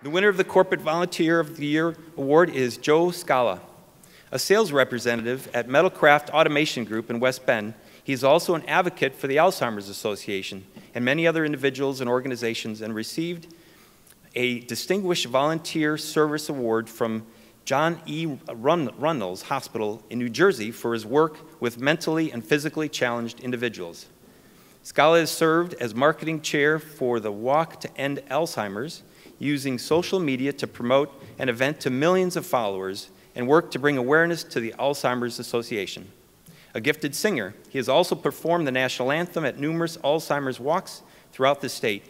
The winner of the Corporate Volunteer of the Year award is Joe Scala. A sales representative at Metalcraft Automation Group in West Bend, he is also an advocate for the Alzheimer's Association and many other individuals and organizations and received a Distinguished Volunteer Service Award from John E. Runnells Hospital in New Jersey for his work with mentally and physically challenged individuals. Scala has served as marketing chair for the Walk to End Alzheimer's using social media to promote an event to millions of followers and work to bring awareness to the Alzheimer's Association. A gifted singer, he has also performed the national anthem at numerous Alzheimer's walks throughout the state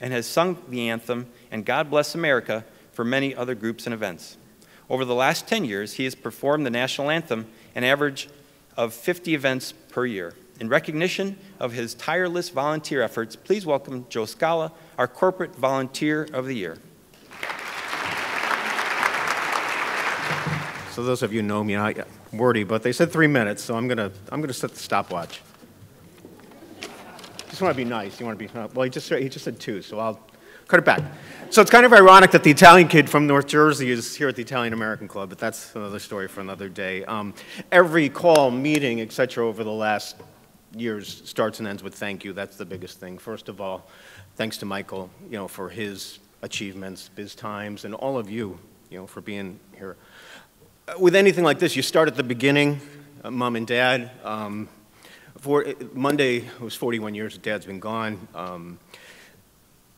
and has sung the anthem and God Bless America for many other groups and events. Over the last 10 years, he has performed the national anthem an average of 50 events per year. In recognition of his tireless volunteer efforts, please welcome Joe Scala, our Corporate Volunteer of the Year. So those of you know me, I'm wordy, but they said three minutes, so I'm gonna I'm gonna set the stopwatch. Just want to be nice. You want to be well. He just he just said two, so I'll cut it back. So it's kind of ironic that the Italian kid from North Jersey is here at the Italian American Club, but that's another story for another day. Um, every call, meeting, etc., over the last years starts and ends with thank you. That's the biggest thing. First of all, thanks to Michael, you know, for his achievements, BizTimes, and all of you, you know, for being here. With anything like this, you start at the beginning, uh, mom and dad. Um, for, Monday was 41 years dad's been gone. Um,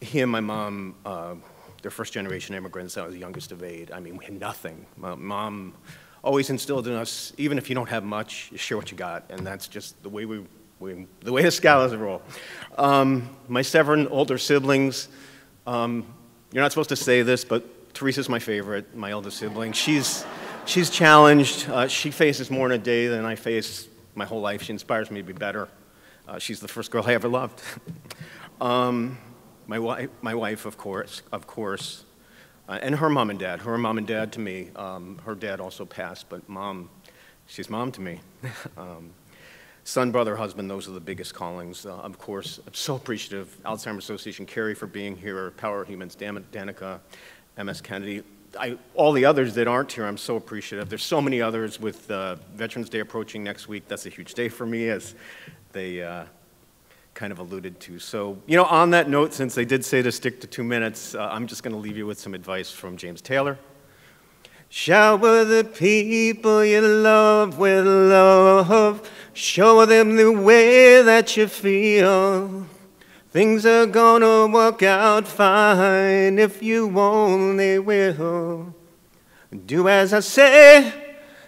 he and my mom, uh, they're first generation immigrants. I was the youngest of eight. I mean, we had nothing. My mom always instilled in us, even if you don't have much, you share what you got. And that's just the way we we, the way the Scalas roll. Um, my seven older siblings, um, you're not supposed to say this, but Teresa's my favorite, my eldest sibling. She's, she's challenged. Uh, she faces more in a day than I face my whole life. She inspires me to be better. Uh, she's the first girl I ever loved. um, my, wife, my wife, of course, of course, uh, and her mom and dad. Her mom and dad to me. Um, her dad also passed, but mom, she's mom to me. Um, son, brother, husband, those are the biggest callings. Uh, of course, I'm so appreciative. Alzheimer's Association, Carrie for being here, Power Humans, Dan Danica, MS Kennedy. I, all the others that aren't here, I'm so appreciative. There's so many others with uh, Veterans Day approaching next week. That's a huge day for me, as they uh, kind of alluded to. So, you know, on that note, since they did say to stick to two minutes, uh, I'm just going to leave you with some advice from James Taylor. Shower the people you love with love. Show them the way that you feel. Things are gonna work out fine if you only will. Do as I say.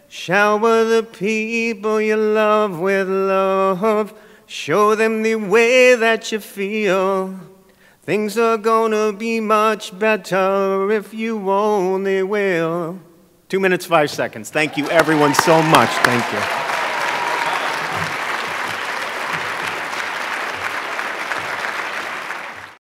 Shower the people you love with love. Show them the way that you feel. Things are gonna be much better if you only will. Two minutes, five seconds. Thank you, everyone, so much. Thank you.